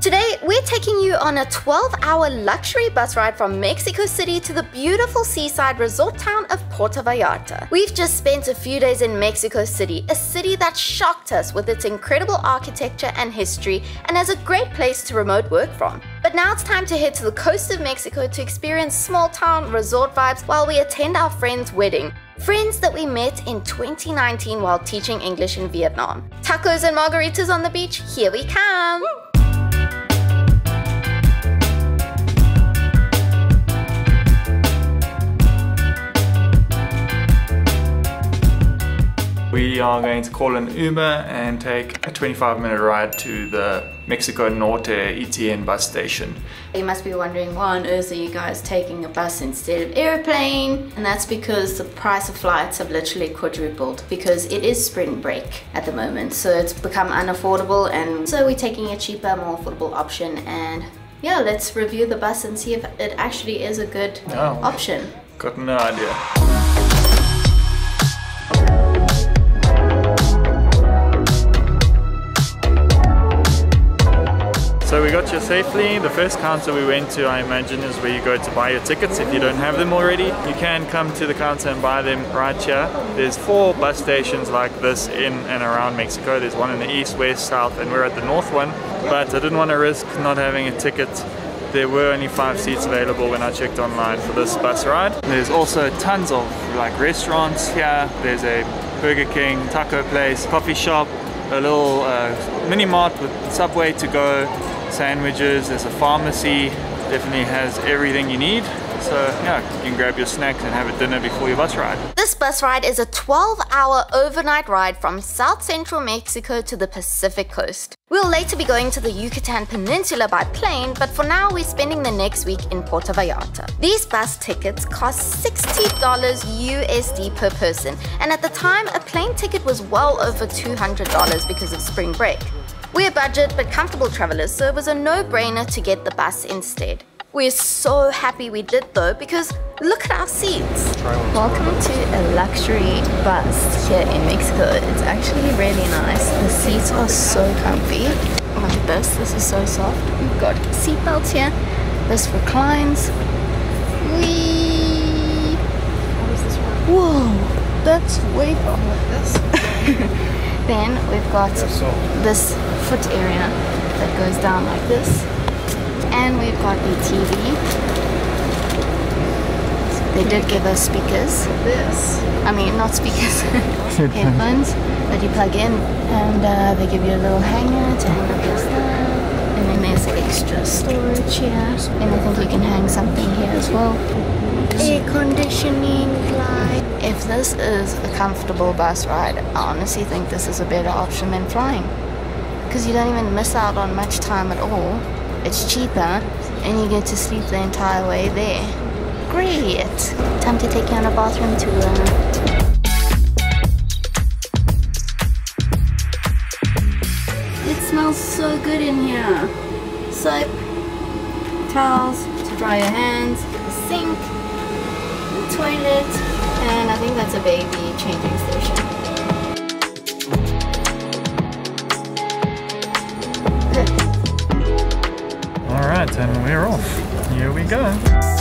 Today, we're taking you on a 12 hour luxury bus ride from Mexico City to the beautiful seaside resort town of Puerto Vallarta. We've just spent a few days in Mexico City, a city that shocked us with its incredible architecture and history and as a great place to remote work from. But now it's time to head to the coast of Mexico to experience small town resort vibes while we attend our friend's wedding. Friends that we met in 2019 while teaching English in Vietnam. Tacos and margaritas on the beach, here we come! We are going to call an Uber and take a 25 minute ride to the Mexico Norte ETN bus station. You must be wondering why on earth are you guys taking a bus instead of airplane? And that's because the price of flights have literally quadrupled because it is spring break at the moment. So it's become unaffordable and so we're taking a cheaper, more affordable option and yeah, let's review the bus and see if it actually is a good Oh. option. Got no idea. So we got here safely. The first counter we went to, I imagine, is where you go to buy your tickets if you don't have them already. You can come to the counter and buy them right here. There's four bus stations like this in and around Mexico. There's one in the east, west, south, and we're at the north one. But I didn't want to risk not having a ticket there were only five seats available when I checked online for this bus ride. There's also tons of like restaurants here. There's a Burger King, taco place, coffee shop, a little uh, mini mart with Subway to go, sandwiches. There's a pharmacy. Definitely has everything you need. So yeah, you can grab your snacks and have a dinner before your bus ride. This bus ride is a 12 hour overnight ride from south central Mexico to the Pacific coast. We'll later be going to the Yucatan Peninsula by plane, but for now we're spending the next week in Puerto Vallarta. These bus tickets cost $60 USD per person, and at the time a plane ticket was well over $200 because of spring break. We're budget but comfortable travelers, so it was a no-brainer to get the bus instead. We're so happy we did though because look at our seats. Welcome to a luxury bus here in Mexico. It's actually really nice. The seats are so comfy. Oh like this, this is so soft. We've got seatbelts here. This reclines. Whee! Whoa, that's way from like this. then we've got this foot area that goes down like this. And we've got a TV they did give us speakers. This. I mean, not speakers. headphones that you plug in, and uh, they give you a little hanger to hang up your stuff. And then there's extra storage here, and I think you can hang something here as well. Air conditioning, light. If this is a comfortable bus ride, I honestly think this is a better option than flying, because you don't even miss out on much time at all. It's cheaper, and you get to sleep the entire way there. Great! Time to take you on a bathroom tour. Smells so good in here. Soap, towels to dry your hands, the sink, the toilet, and I think that's a baby changing station. Alright, and we're off. Here we go.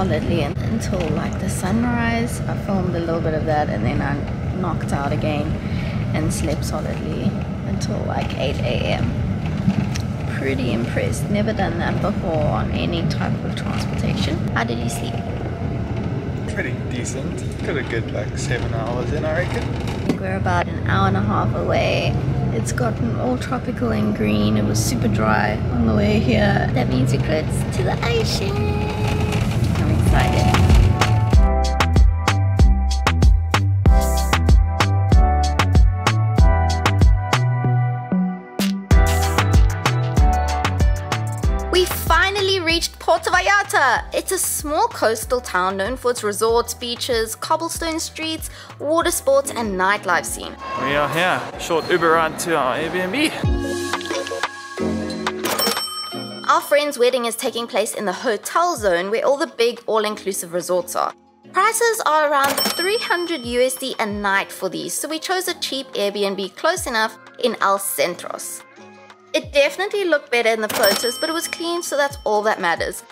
Solidly until like the sunrise. I filmed a little bit of that and then I knocked out again and slept solidly until like 8 a.m. Pretty impressed. Never done that before on any type of transportation. How did you sleep? Pretty decent. Got a good like seven hours in, I reckon. I think we're about an hour and a half away. It's gotten all tropical and green. It was super dry on the way here. That means we're close to the ocean. I'm. We finally reached Puerto Vallarta. It's a small coastal town known for its resorts, beaches, cobblestone streets, water sports, and nightlife scene. We are here. Short Uber ride to our Airbnb. Our friend's wedding is taking place in the hotel zone where all the big all-inclusive resorts are. Prices are around 300 USD a night for these, so we chose a cheap Airbnb close enough in El Centros. It definitely looked better in the photos, but it was clean, so that's all that matters.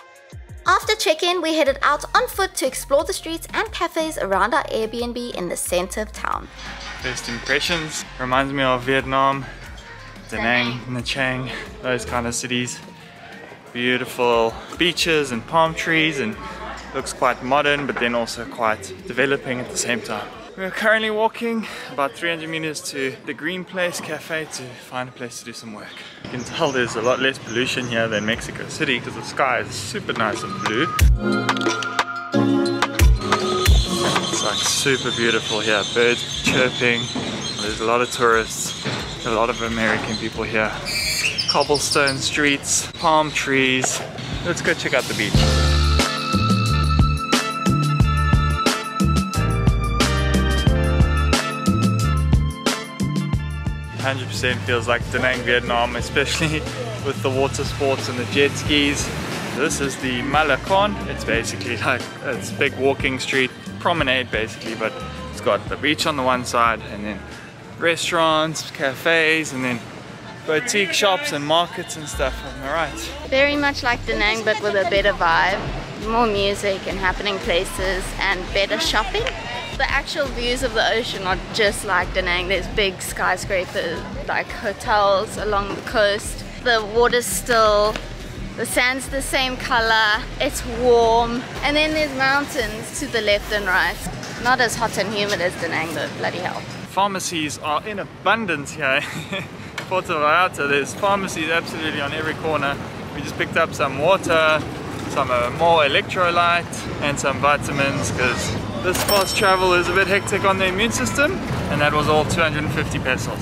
After check-in, we headed out on foot to explore the streets and cafes around our Airbnb in the center of town. First impressions reminds me of Vietnam, Da Nang, Nha Trang, those kind of cities. Beautiful beaches and palm trees and looks quite modern but then also quite developing at the same time. We're currently walking about 300 meters to the Green Place Cafe to find a place to do some work. You can tell there's a lot less pollution here than Mexico City because the sky is super nice and blue. It's like super beautiful here, birds chirping. There's a lot of tourists, a lot of American people here. Cobblestone streets, palm trees. Let's go check out the beach. 100% feels like Da Nang, Vietnam, especially with the water sports and the jet skis. This is the Malecon. It's basically like it's big walking street promenade basically, but it's got the beach on the one side and then restaurants, cafes, and then boutique shops and markets and stuff on the right. Very much like Da Nang, but with a better vibe. More music and happening places and better shopping the actual views of the ocean are just like Da Nang. There's big skyscrapers, like hotels along the coast. The water's still, the sand's the same color, it's warm. And then there's mountains to the left and right. Not as hot and humid as Da Nang though, bloody hell. Pharmacies are in abundance here. Puerto Vallarta, there's pharmacies absolutely on every corner. We just picked up some water, some uh, more electrolyte and some vitamins because this fast travel is a bit hectic on the immune system and that was all 250 pesos.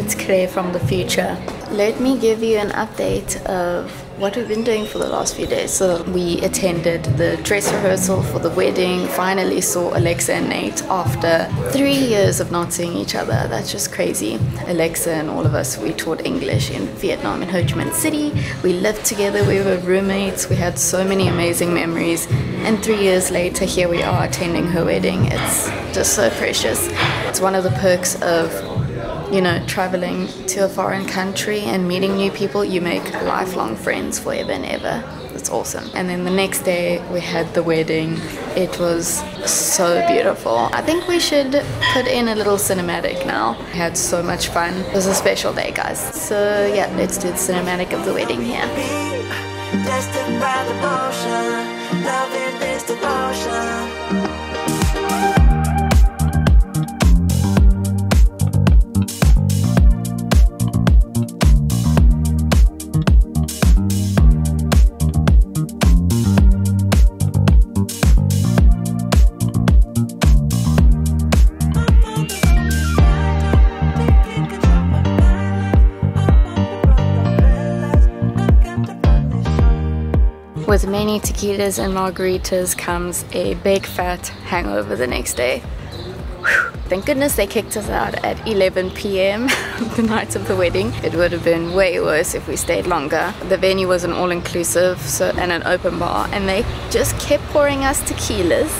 It's Claire from the future. Let me give you an update of what we've been doing for the last few days. So we attended the dress rehearsal for the wedding, finally saw Alexa and Nate after three years of not seeing each other. That's just crazy. Alexa and all of us, we taught English in Vietnam in Ho Chi Minh City. We lived together, we were roommates, we had so many amazing memories. And three years later, here we are attending her wedding. It's just so precious. It's one of the perks of you know, traveling to a foreign country and meeting new people, you make lifelong friends forever and ever. It's awesome. And then the next day we had the wedding. It was so beautiful. I think we should put in a little cinematic now. We had so much fun. It was a special day, guys. So yeah, let's do the cinematic of the wedding here. With many tequilas and margaritas comes a big fat hangover the next day. Whew. Thank goodness they kicked us out at 11 p.m. the night of the wedding. It would have been way worse if we stayed longer. The venue was an all-inclusive so, and an open bar and they just kept pouring us tequilas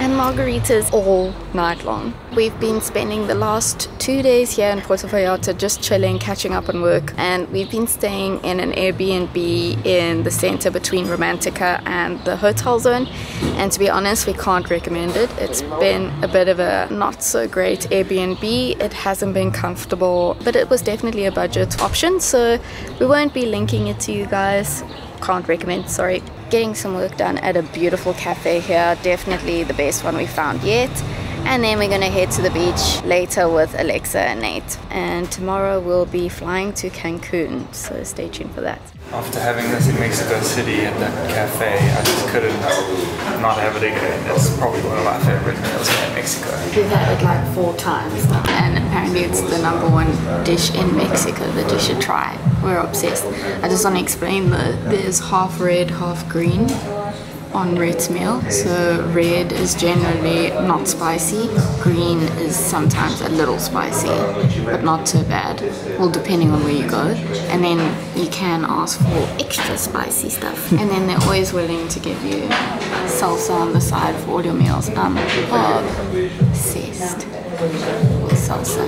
and margaritas all night long. We've been spending the last two days here in Puerto Vallarta just chilling, catching up on work, and we've been staying in an Airbnb in the center between Romantica and the hotel zone. And to be honest, we can't recommend it. It's been a bit of a not so great Airbnb. It hasn't been comfortable, but it was definitely a budget option, so we won't be linking it to you guys. Can't recommend, sorry getting some work done at a beautiful cafe here. Definitely the best one we found yet. And then we're going to head to the beach later with Alexa and Nate. And tomorrow we'll be flying to Cancun, so stay tuned for that. After having this in Mexico City at that cafe, I just couldn't not have it again. It's probably one of my favorite meals here in Mexico. We've had it like four times now, and apparently it's the number one dish in Mexico that you should try. We're obsessed. I just want to explain the there's half red, half green on Rhett's meal. So red is generally not spicy, green is sometimes a little spicy, but not too bad. Well, depending on where you go. And then you can ask for extra spicy stuff. and then they're always willing to give you salsa on the side for all your meals. I'm obsessed with salsa.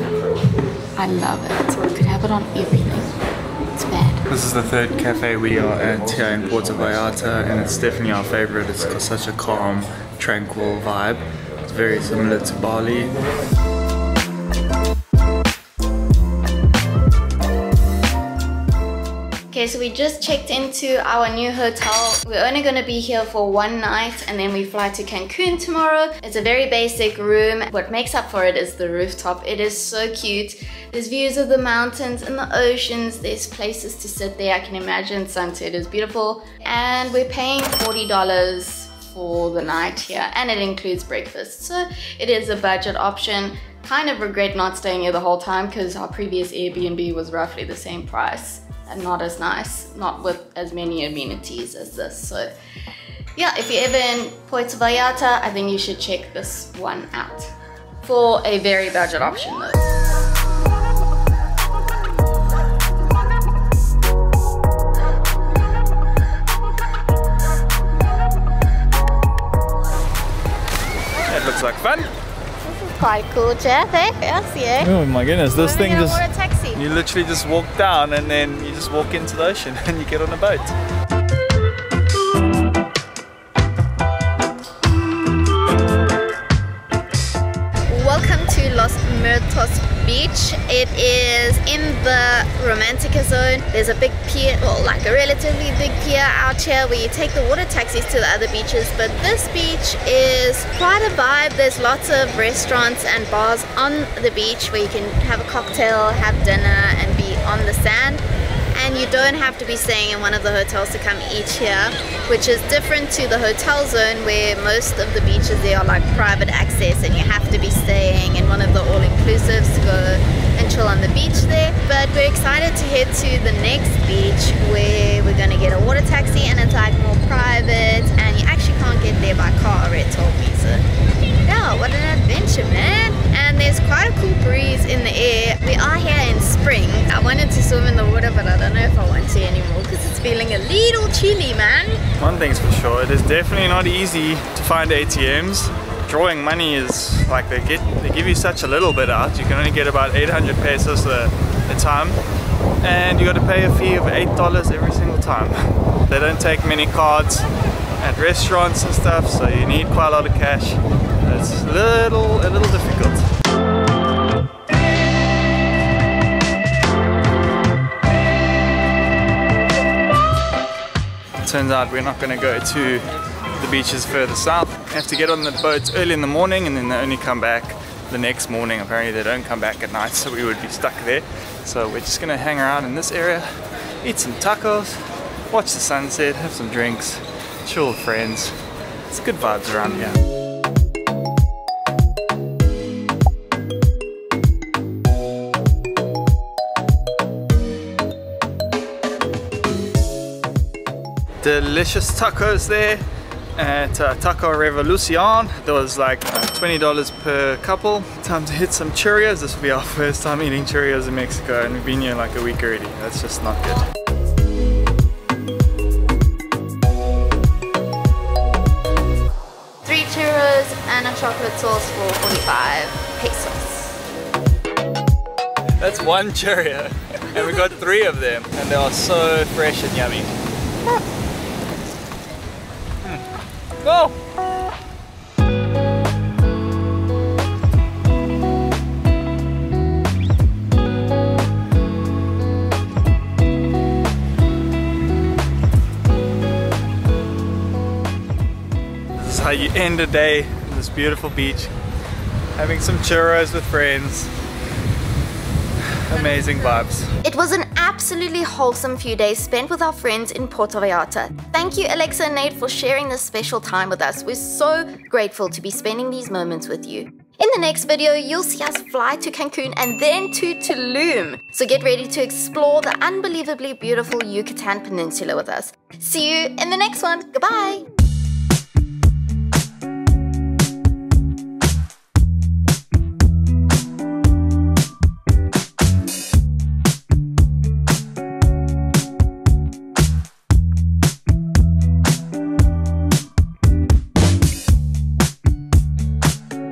I love it. You could have it on everything. It's bad. This is the third cafe we are at here in Puerto Vallarta and it's definitely our favorite. It's got such a calm, tranquil vibe. It's very similar to Bali. Okay, so we just checked into our new hotel. We're only gonna be here for one night and then we fly to Cancun tomorrow. It's a very basic room. What makes up for it is the rooftop. It is so cute. There's views of the mountains and the oceans. There's places to sit there. I can imagine sunset is beautiful. And we're paying $40 for the night here and it includes breakfast. So it is a budget option. Kind of regret not staying here the whole time because our previous Airbnb was roughly the same price and not as nice, not with as many amenities as this. So yeah, if you're ever in Puerto Vallarta, I think you should check this one out for a very budget option though. Looks like fun. This is quite cool, Jeff, eh? Yes, yeah. Oh my goodness, this thing just... a taxi. You literally just walk down and then you just walk into the ocean and you get on a boat. Welcome to Los Muertos Beach. It is in the Romantica zone. There's a big pier, well, like a relatively big pier out here where you take the water taxis to the other beaches. But this beach is quite a vibe. There's lots of restaurants and bars on the beach where you can have a cocktail, have dinner, and be on the sand and you don't have to be staying in one of the hotels to come eat here which is different to the hotel zone where most of the beaches there are like private access and you have to be staying in one of the all-inclusives to go and chill on the beach there. But we're excited to head to the next beach where we're to get a water taxi and it's like more private. And you actually can't get there by car Rhett told me so yeah what an adventure man there's quite a cool breeze in the air we are here in spring I wanted to swim in the water but I don't know if I want to anymore because it's feeling a little chilly man One thing's for sure, it is definitely not easy to find ATMs. Drawing money is like they get they give you such a little bit out. You can only get about 800 pesos a, a time and you got to pay a fee of $8 every single time. They don't take many cards at restaurants and stuff so you need quite a lot of cash. It's a little, a little difficult. Turns out we're not going to go to the beaches further south. We have to get on the boats early in the morning and then they only come back the next morning. Apparently they don't come back at night so we would be stuck there. So we're just going to hang around in this area, eat some tacos, watch the sunset, have some drinks, chill with friends. It's good vibes around here. Delicious tacos there at uh, Taco Revolucion. There was like $20 per couple. Time to hit some churros. This will be our first time eating churros in Mexico and we've been here like a week already. That's just not good. Three churros and a chocolate sauce for 45 pesos. That's one churro and we got three of them and they are so fresh and yummy. Go! This is how you end a day on this beautiful beach. Having some churros with friends. Amazing vibes. It was an absolutely wholesome few days spent with our friends in Puerto Vallarta. Thank you, Alexa and Nate, for sharing this special time with us. We're so grateful to be spending these moments with you. In the next video, you'll see us fly to Cancun and then to Tulum. So get ready to explore the unbelievably beautiful Yucatan Peninsula with us. See you in the next one. Goodbye.